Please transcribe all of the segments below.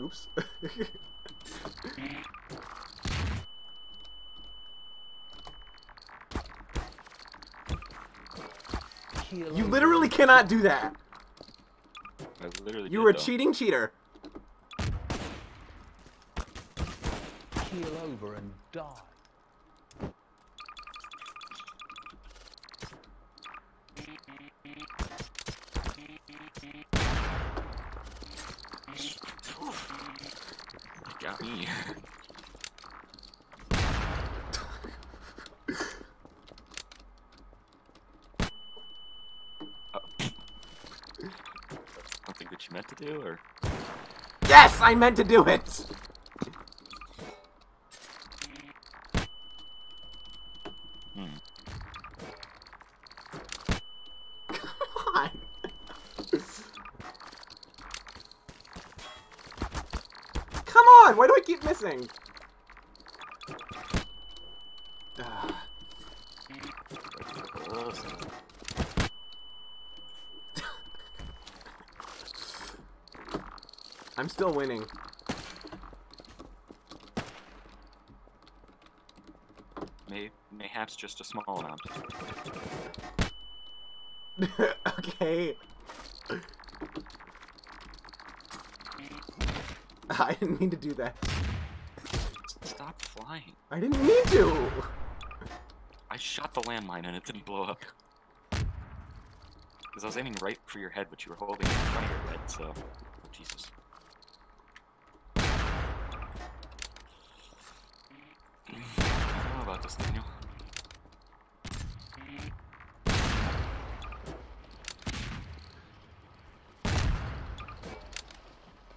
Oops. you literally cannot do that. Literally You're did, a though. cheating cheater. Over and die. You meant to do, or Yes, I meant to do it. hmm. Come on. Come on, why do I keep missing? I'm still winning. May, mayhaps just a small amount. okay. I didn't mean to do that. Stop flying. I didn't mean to. I shot the landmine and it didn't blow up. Because I was aiming right for your head, but you were holding it in front of your head, so. Jesus. I don't know about this, Daniel.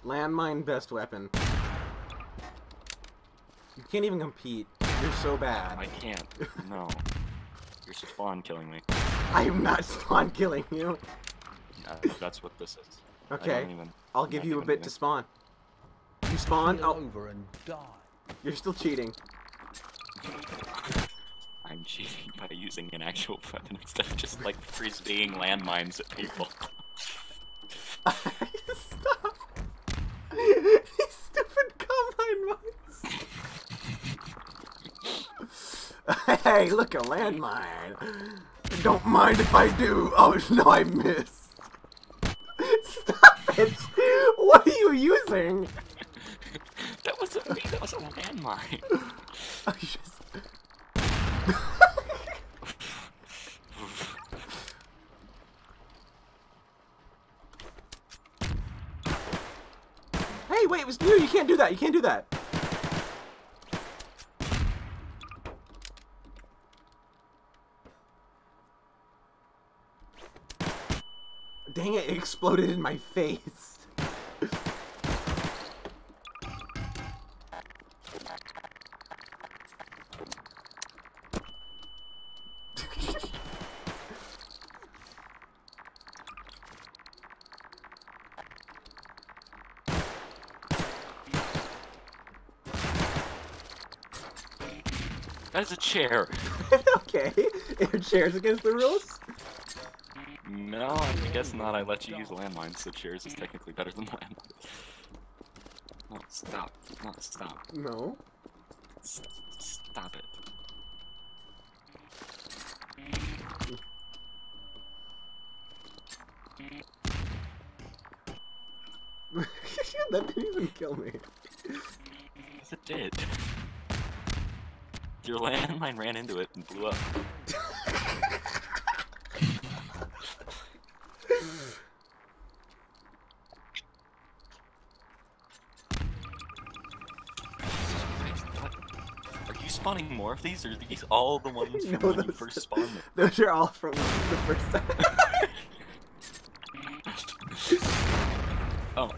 Landmine best weapon. You can't even compete. You're so bad. I can't. No. You're spawn killing me. I am not spawn killing you. Uh, that's what this is. Okay, even- I'll give you a bit doing- to spawn. You spawn? Keel Oh, over and die. you're still cheating. I'm cheating by using an actual weapon instead of just like frisbeeing landmines at people. Stop. These stupid combine mines. Hey, look, a landmine. Don't mind if I do. Oh, no, I missed. Stop it. What are you using? that wasn't me, that was a landmine. I just... hey, wait, it was you. You can't do that. You can't do that. Dang it, it exploded in my face. That is a chair. okay, are chairs against the rules? No, I guess not. I let you use landmines, so chairs is technically better than landmines. No, stop. No, stop. No. S- stop it. that didn't even kill me. Yes, it did. Your landmine ran into it and blew up. These, or are these all the ones from No, when you first spawned them? Those are all from the first time. Oh.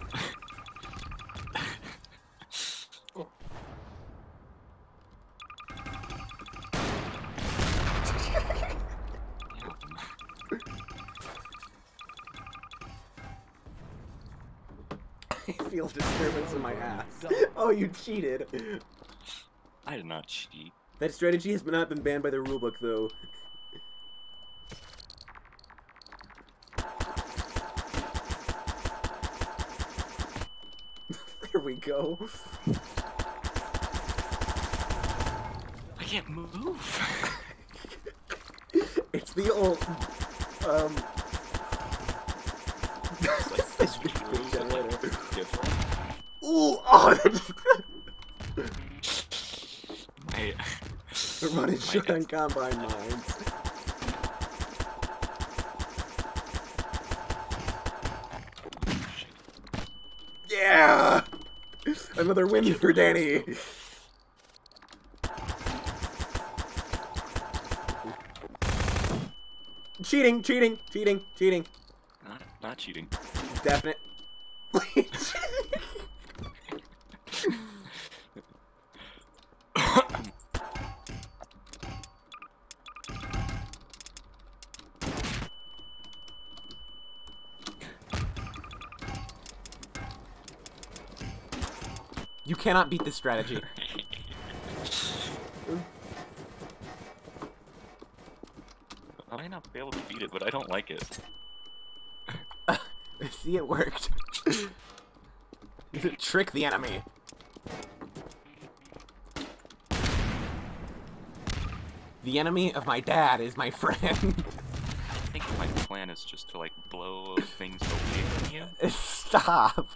I feel disturbance in my ass. Oh, you cheated. I did not cheat. That strategy has not been banned by the rulebook, though. there we go. I can't move. It's the old. Um. It's like this room, but, like, different. Ooh, oh, that just, My, we're running my short on combine mines. Yeah! Another win for Danny. Cheating, cheating, cheating, cheating. Not, not cheating. Definite. cannot beat this strategy. I might not be able to beat it, but I don't like it. I see, it worked. Trick the enemy. The enemy of my dad is my friend. I think my plan is just to like blow things away from you. Stop.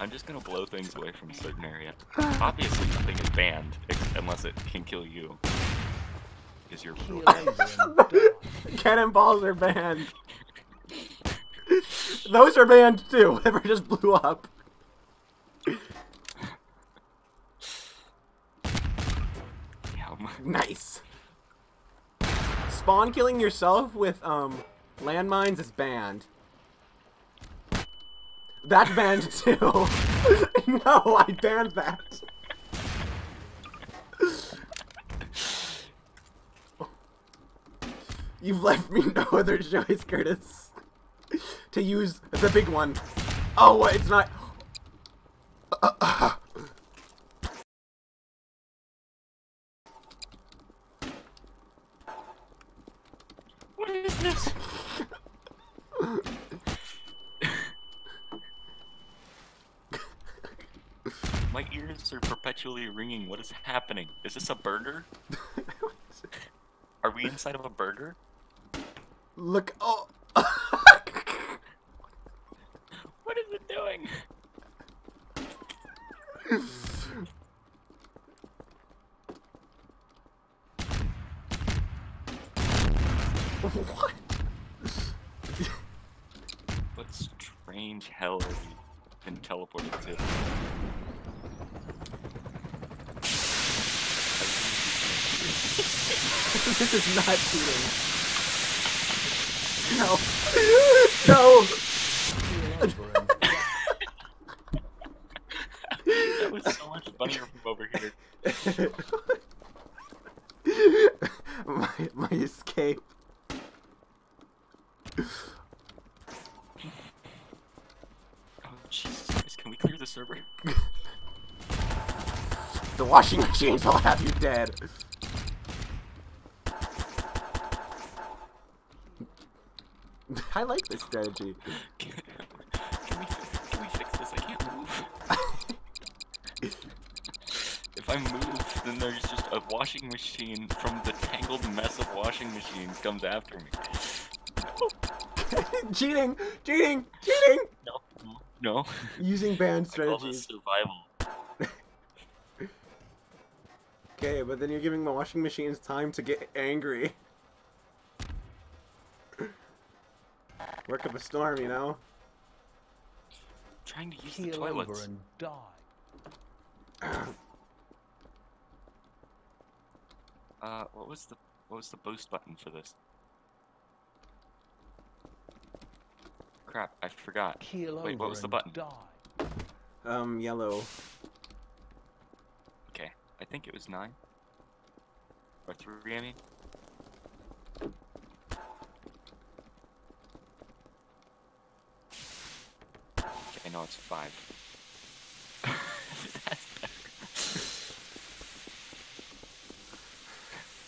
I'm just gonna blow things away from a certain area. Obviously, nothing is banned unless it can kill you. Is your Keel over and die. Cannonballs are banned. Those are banned too. Whatever just blew up. Nice. Spawn killing yourself with um landmines is banned. That's banned too. no, I banned that. You've left me no other choice, Curtis. to use the big one. Oh? It's not. What is this? My ears are perpetually ringing. What is happening? Is this a burger? Are we inside of a burger? Look. Oh. What is it doing? what? What strange hell have you been teleported to? This is not cheating. No. No. Keel over and die. That was so much funnier from over here. my my escape. Oh, Jesus Christ, can we clear the server? The washing machines will have you dead. I like this strategy. Can, can we, can we fix this? I can't move. if I move, then there's just a washing machine from the tangled mess of washing machines comes after me. cheating! Cheating! Cheating! No, no, no. Using banned I call this strategies. survival. Okay, but then you're giving the washing machines time to get angry. Work up a storm, you know? trying to use the Keel over toilets. and die. Uh, what was the what was the boost button for this? Crap, I forgot. Keel Wait, what was the button? die. Um, yellow. Okay, I think it was nine or three. I mean. No, it's five. That's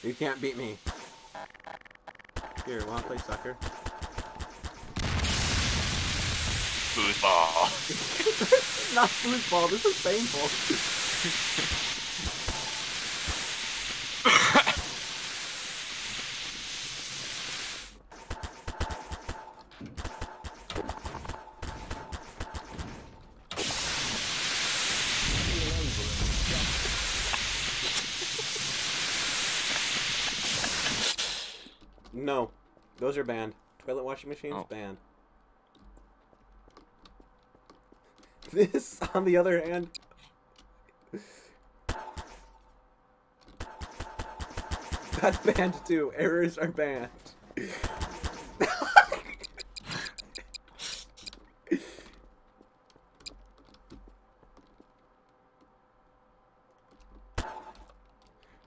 better. You can't beat me. Here, wanna play soccer? Foosball. Not foosball, this is painful. No, those are banned. Toilet washing machines Oh. banned. This, on the other hand, that's banned too. Errors are banned.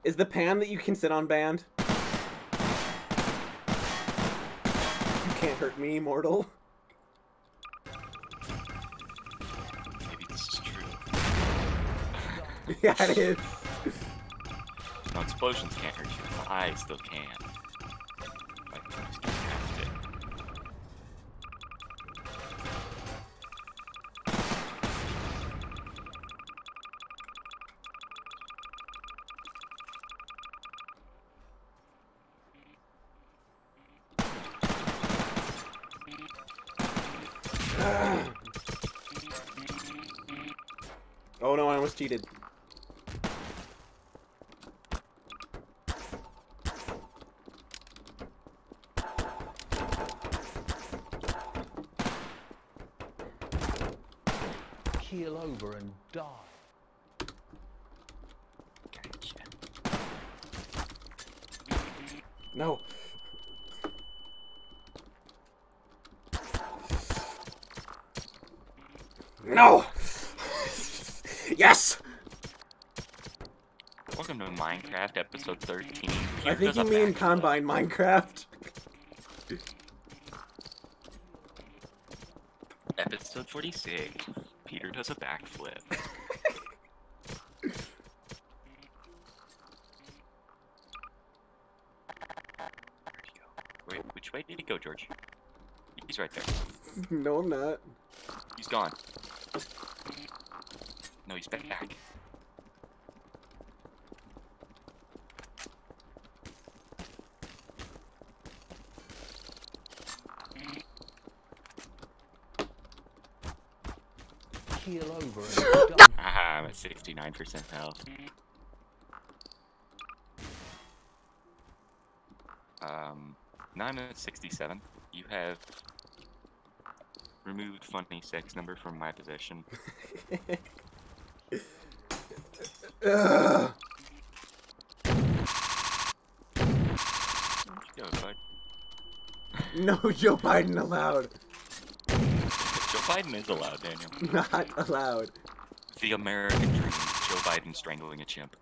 Is the pan that you can sit on banned? You can't hurt me, mortal. Maybe this is true. yeah, it is. No, explosions can't hurt you. I still can. Almost cheated. Keel over and die. Gotcha. No. No! Yes! Welcome to Minecraft episode 13. I think you mean. Combine Minecraft. Episode 46. Peter does a backflip. Where'd he go? Wait, which way did he go, George? He's right there. no, I'm not. He's gone. No, he's back. Keel over and. Aha, I'm at 69% health. Um, now I'm at 67. You have removed funny sex number from my possession. Ugh. No Joe Biden allowed. Joe Biden is allowed, Daniel. Not allowed. The American dream. Joe Biden strangling a chimp.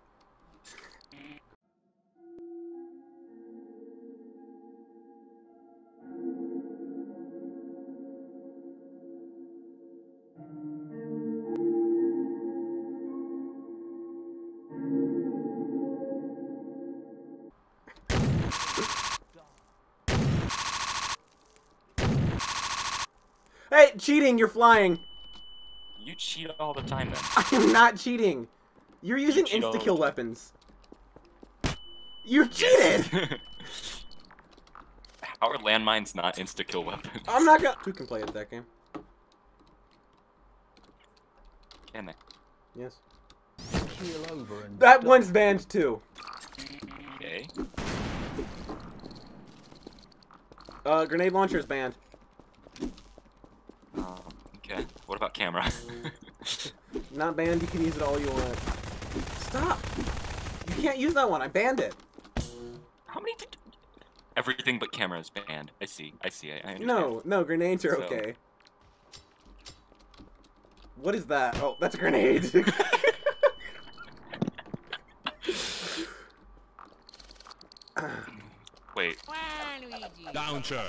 Hey, cheating! You're flying. You cheat all the time then. I am not cheating. You're using cheat all the insta-kill weapons. You cheated. How are landmines not insta kill weapons? I'm not gonna. Who can play at that game? Can they? Yes. Keel over and That die. one's banned too. Okay. Uh, grenade launcher's banned. Um, okay. What about camera? Uh, not banned. You can use it all you want. Stop. You can't use that one. I banned it. How many did... Everything but camera is banned. I see. I see. I, I understand. No, no, grenades are So- okay. What is that? Oh, that's a grenade. Wait. Launcher.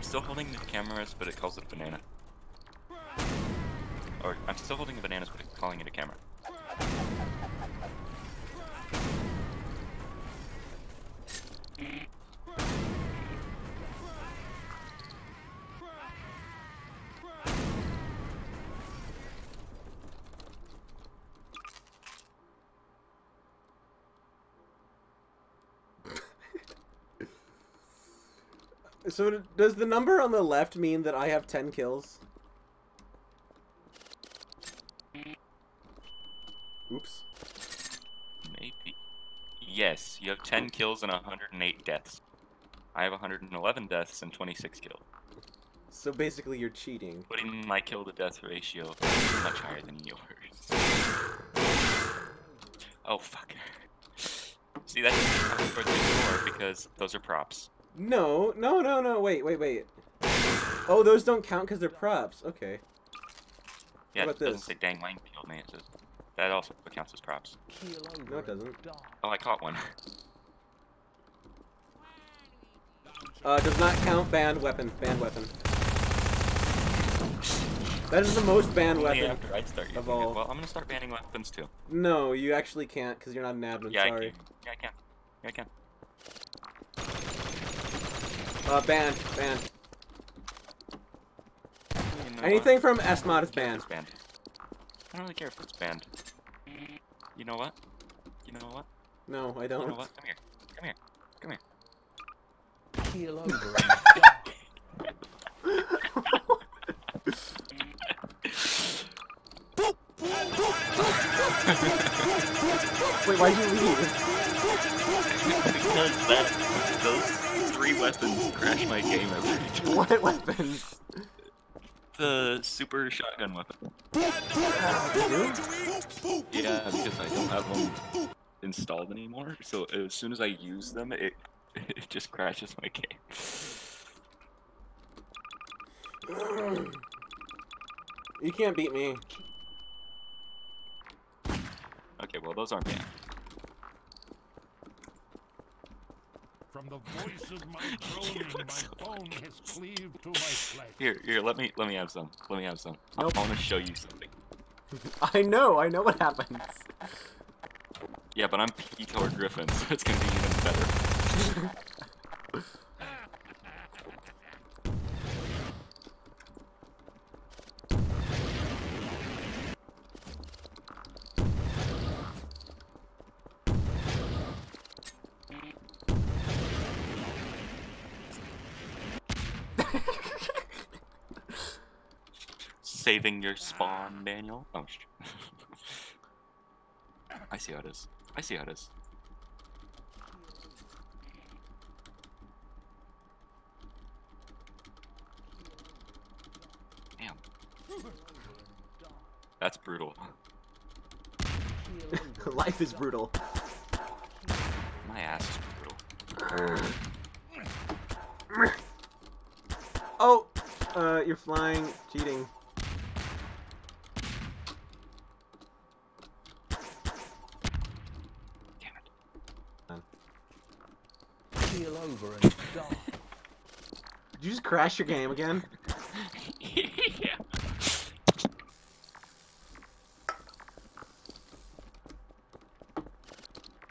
I'm still holding the cameras, but it calls it a banana. Or, I'm still holding the bananas, but it's calling it a camera. So does the number on the left mean that I have 10 kills? Oops. Maybe. Yes, you have 10 kills and 108 deaths. I have 111 deaths and 26 kills. So basically, you're cheating. Putting my kill to death ratio much higher than yours. Oh fuck. See that doesn't count the because those are props. No, no, no, no. Wait, wait, wait. Oh, those don't count because they're props. Okay. Yeah, it doesn't say dang mine killed me. It says that also counts as props. No, it doesn't. Oh, I caught one. Uh, does not count banned weapon. Banned weapon. That is the most banned weapon. after I start of it. all. Well, I'm gonna start banning weapons too. No, you actually can't because you're not an admin. Yeah, sorry. I can. Yeah, I can. Yeah, I can. Uh, banned. Banned. You know Anything what? from SMod is I don't care if banned. It's banned. I don't really care if it's banned. You know what? You know what? No, I don't. know what? Come here. Come here. Come here. Keel over and die. Wait, why'd you leave? because that those three weapons crash my game every time. what weapons? The super shotgun weapon. You? Yeah, because I don't have them installed anymore. So as soon as I use them, it it just crashes my game. You can't beat me. Okay, well those aren't banned. From the voice of my groaning, my bone has cleaved to my flesh. Here, here, let me let me have some. Let me have some. I- Nope. I want to show you something. I know, I know what happens. Yeah, but I'm Peter Griffin, so it's gonna be even better. Saving your spawn, Daniel. Oh, sh- I see how it is. I see how it is. Damn. That's brutal. Life is brutal. My ass is brutal. Oh, uh, you're flying, cheating. Damn it. keel over and die. Did you just crash your game again? yeah.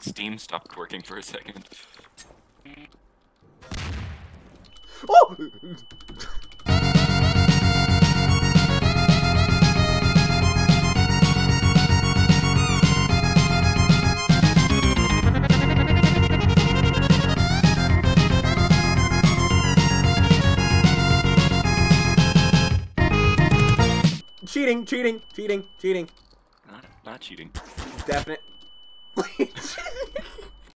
Steam stopped working for a second. Oh! Cheating, cheating, cheating, cheating. Not, not cheating. Definite.